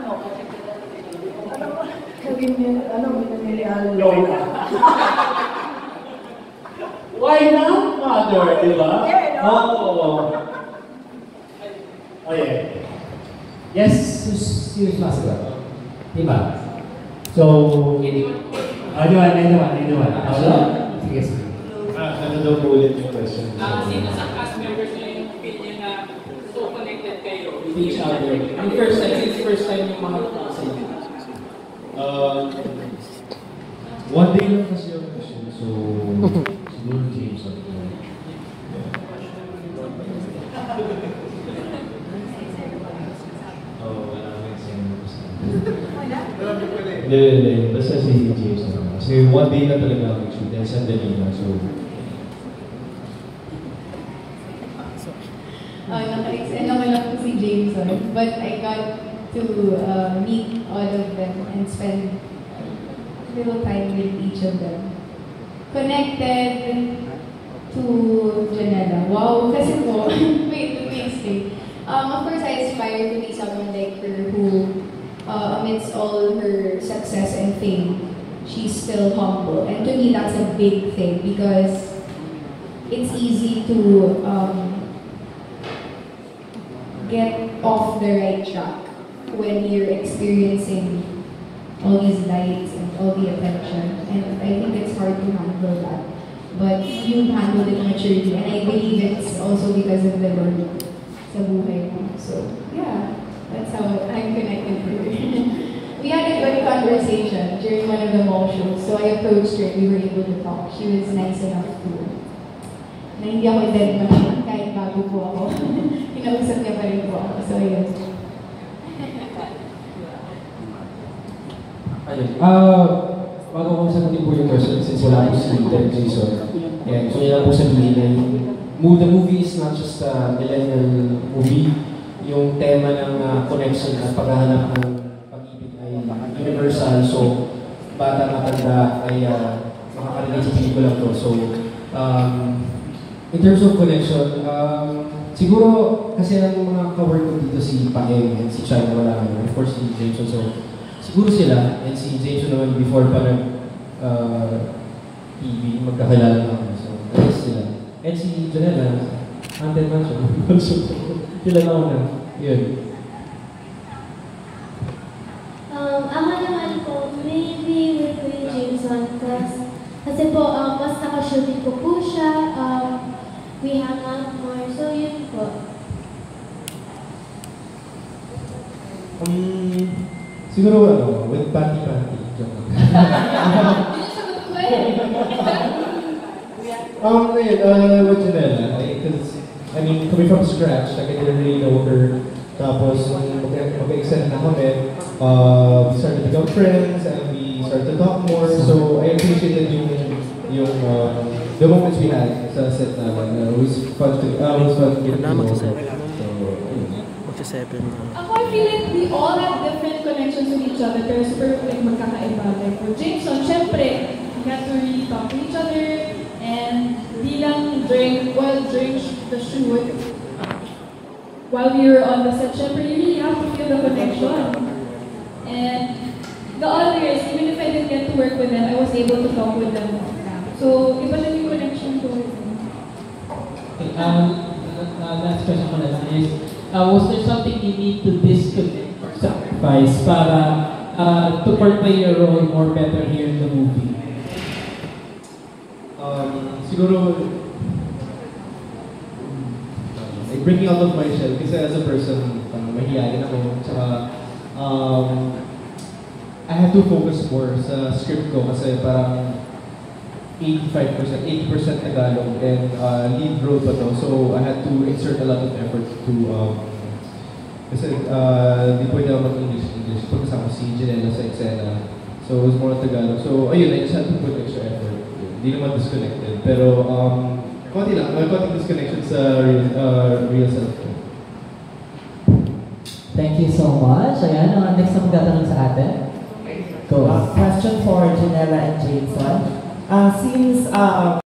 ano, ano, Caribbean, ano, Millennial Lola. Why not, mother, di ba? Yeah, no? Oo. Oh, yeah. Yes, sus- serious masagot. Di ba? So, ano naman, ano naman, ano naman. Ano? Sige, sige. Ah, ano daw po ulit yung question? Ah, sino sa cast members niyo yung feel niya na so connected kayo with each other? Yung first time, since first time yung mga sa inyo. Uh, one day lang kasi yung question, so siguro James ako. Oh. Hindi, hindi, hindi. Basta si James ako. Kasi one day na talaga ako shoot, and sandali lang, so But I got to uh, meet all of them and spend a little time with each of them. Connected to Janella. Wow, kasi po, wait, me explain. Um, of course, I aspire to be someone like her who, uh, amidst all her success and fame, she's still humble. And to me, that's a big thing because it's easy to um, get off the right track when you're experiencing all these lights and all the attention. And I think it's hard to handle that. But you handled it maturely. And I believe it's also because of the Lord buhay. So, yeah. That's how I'm connected to her. we had a good conversation during one of the mall shows. So I approached her we were able to talk. She was nice enough to na hindi ako kahit ako. Kinausap niya pa rin po ako. So, yun. Ayun. Ah, bago ko sagutin po yung question, since wala po si Ted Jason, and so yun po sabihin na yung the movie is not just a millennial movie. Yung tema ng ah, connection at paghahanap ng pag-ibig ay universal. So, bata matanda ay uh, makakarelate sa pelikula to. So, um, in terms of connection, um, siguro kasi ang mga ka-work ko dito si Paeng and si China wala naman. Of course, si Jameson. So, siguro sila and si Jameson naman before pa nag uh, TV, magkakilala na kami. So, ayos sila. And si Janela, hunted man siya. so, sila na una. Yun. Um, ako naman po, maybe with Jameson, kasi, po, um, mas nakashooting ko po we hang out more, so yun po. Um, siguro ano, with Panty Panty. Joke lang. Yun yung sagot ko eh. Um, ayun, uh, with Janella, because, I mean, coming from scratch, like, I didn't really know her. Tapos, mag-extend na kami, uh, we started to become friends, and we started to talk more. So, I appreciated yung, yung, uh, the moments we had sa set namin. Uh, it was fun to, uh, it was fun to get to know her. So, ayun. Ako, I feel like we all have different connections with each other, pero super like magkakaiba. Like for Jameson, syempre, we had to really talk to each other, and bilang during, well, during sh- the shoot, while we were on the set, syempre, you really have to feel the connection. And the others, even if I didn't get to work with them, I was able to talk with them. So, iba lang um, uh, last question ko na lang is, uh, was there something you need to disconnect or sacrifice para uh, to portray your role more better here in the movie? Um, siguro, like breaking out of my shell, kasi as a person, parang mahihayin ako, tsaka, um, I have to focus more sa script ko kasi parang 85%, 80% Tagalog and uh, lead role pa to. So I had to exert a lot of effort to, um, kasi uh, di pwede ako mag-English English pagkasama si Janella sa eksena. So it was more Tagalog. So ayun, I just had to put extra effort. Hindi naman disconnected. Pero um, konti lang, may konting disconnection sa real, uh, real self ko. Thank you so much. Ayan, ang next na magtatanong sa atin. Go. Uh, question for Janella and Jameson. Uh, since uh,